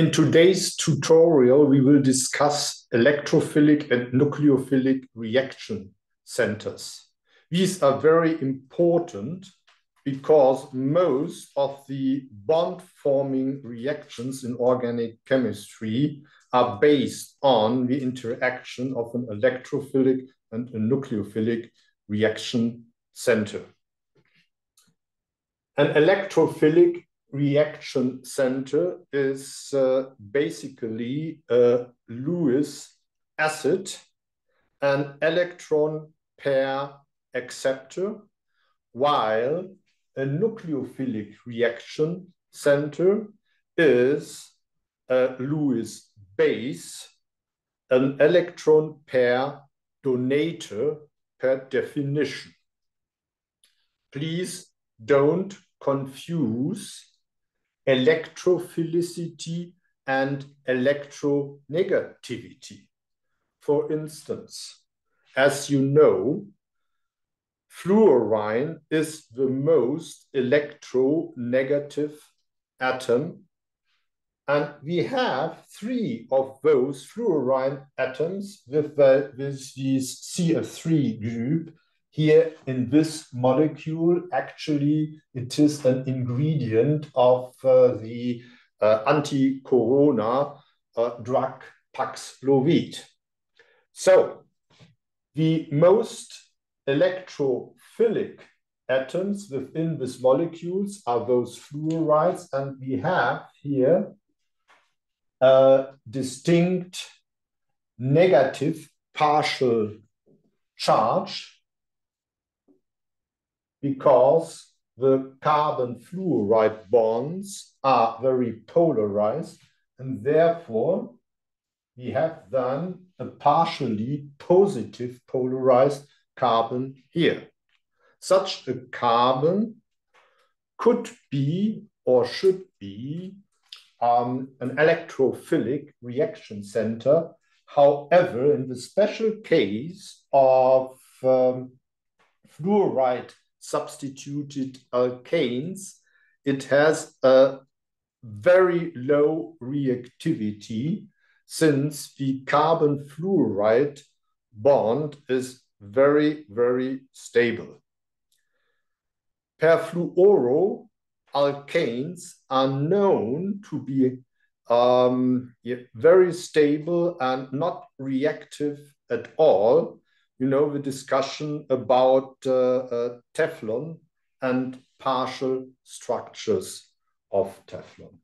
In today's tutorial, we will discuss electrophilic and nucleophilic reaction centers. These are very important because most of the bond-forming reactions in organic chemistry are based on the interaction of an electrophilic and a nucleophilic reaction center. An electrophilic reaction center is uh, basically a Lewis acid, an electron pair acceptor, while a nucleophilic reaction center is a Lewis base, an electron pair donator per definition. Please don't confuse electrophilicity and electronegativity. For instance, as you know, fluorine is the most electronegative atom and we have three of those fluorine atoms with, the, with this CF3 group here in this molecule, actually, it is an ingredient of uh, the uh, anti-corona uh, drug Paxlovid. So the most electrophilic atoms within these molecules are those fluorides, and we have here a distinct negative partial charge because the carbon fluoride bonds are very polarized and therefore we have then a partially positive polarized carbon here. Such a carbon could be or should be um, an electrophilic reaction center. However, in the special case of um, fluoride substituted alkanes, it has a very low reactivity since the carbon fluoride bond is very, very stable. Perfluoro alkanes are known to be um, very stable and not reactive at all you know, the discussion about uh, uh, Teflon and partial structures of Teflon.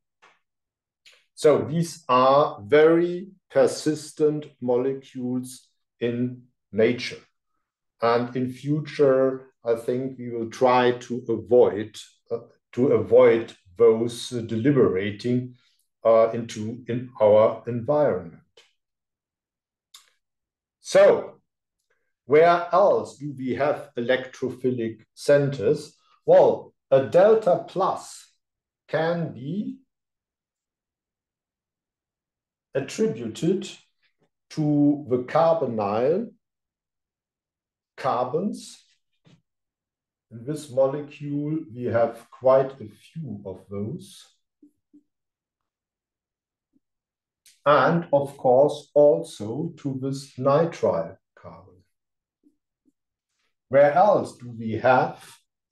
So these are very persistent molecules in nature. And in future, I think we will try to avoid uh, to avoid those uh, deliberating uh, into in our environment. So where else do we have electrophilic centers? Well, a delta plus can be attributed to the carbonyl carbons. In this molecule, we have quite a few of those. And of course, also to this nitrile carbon. Where else do we have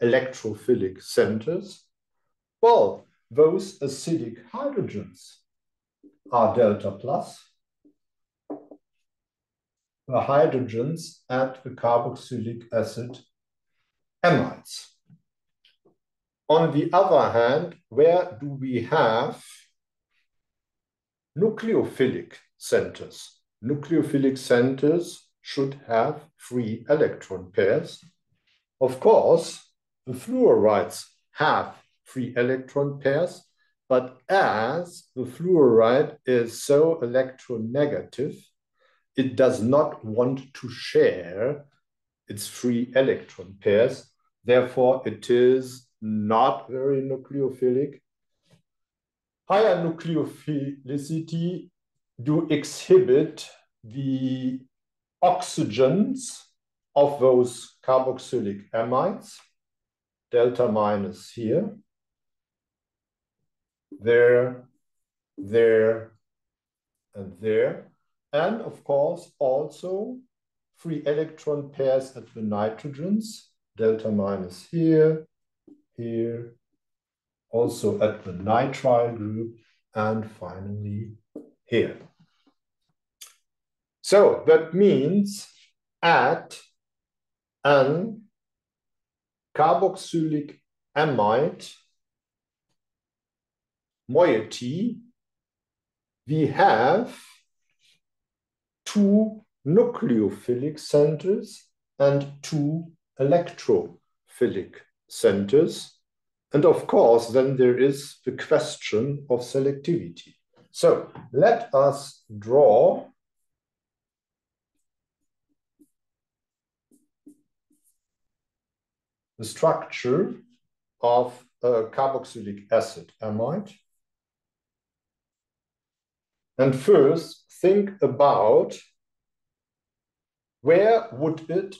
electrophilic centers? Well, those acidic hydrogens are delta plus. The hydrogens at the carboxylic acid amides. On the other hand, where do we have nucleophilic centers? Nucleophilic centers should have free electron pairs. Of course, the fluorides have free electron pairs, but as the fluoride is so electronegative, it does not want to share its free electron pairs. Therefore, it is not very nucleophilic. Higher nucleophilicity do exhibit the oxygens of those carboxylic amides, delta minus here. There there, and there. And of course, also free electron pairs at the nitrogens, delta minus here, here, also at the nitrile group, and finally here. So that means at an carboxylic amide moiety, we have two nucleophilic centers and two electrophilic centers. And of course, then there is the question of selectivity. So let us draw the structure of a carboxylic acid amide. And first, think about where would it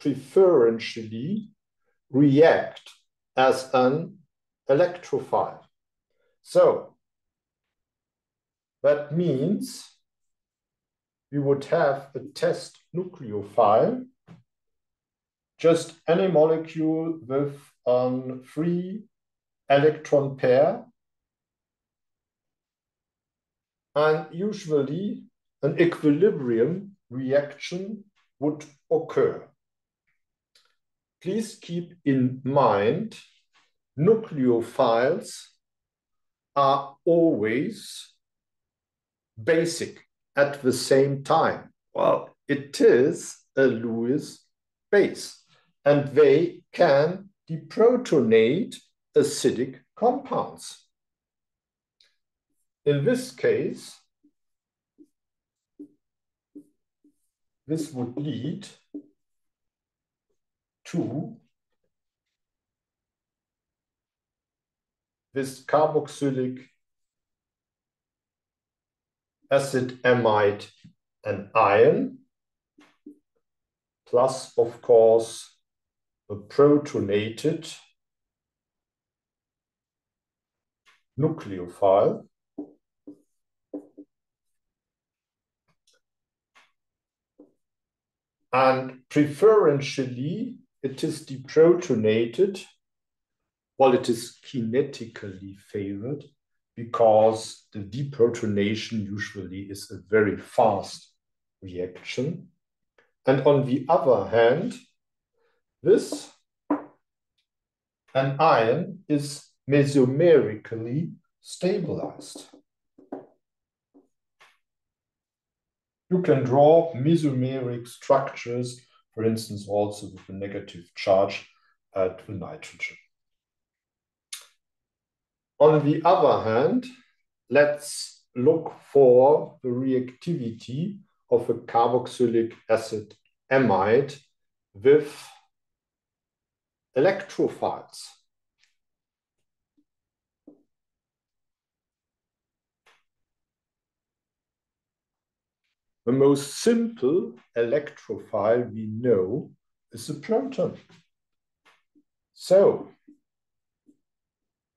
preferentially react as an electrophile. So that means we would have a test nucleophile, just any molecule with a free electron pair. And usually an equilibrium reaction would occur. Please keep in mind nucleophiles are always basic at the same time. Well, it is a Lewis base, and they can deprotonate acidic compounds. In this case, this would lead to this carboxylic acid amide anion, plus, of course, protonated nucleophile. And preferentially, it is deprotonated while it is kinetically favored because the deprotonation usually is a very fast reaction. And on the other hand, this anion is mesomerically stabilized. You can draw mesomeric structures, for instance, also with a negative charge at the nitrogen. On the other hand, let's look for the reactivity of a carboxylic acid amide with electrophiles. The most simple electrophile we know is the proton. So,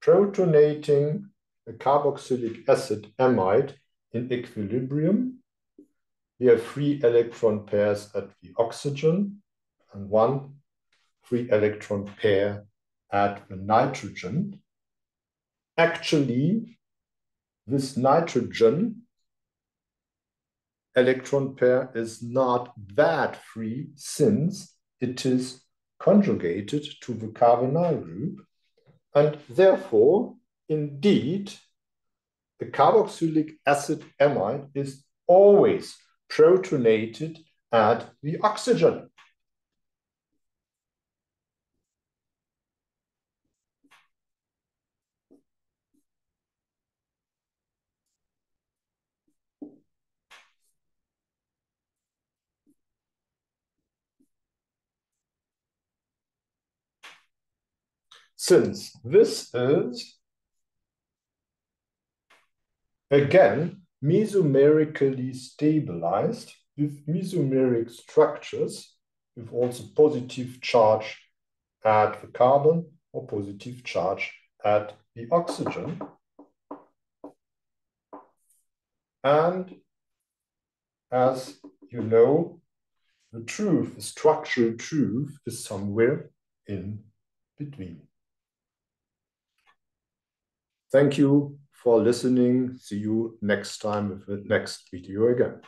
protonating a carboxylic acid amide in equilibrium, we have three electron pairs at the oxygen and one free electron pair at the nitrogen. Actually, this nitrogen electron pair is not that free since it is conjugated to the carbonyl group. And therefore, indeed, the carboxylic acid amide is always protonated at the oxygen. Since this is, again, mesomerically stabilized with mesomeric structures with also positive charge at the carbon or positive charge at the oxygen. And as you know, the truth, the structural truth, is somewhere in between. Thank you for listening. See you next time with the next video again.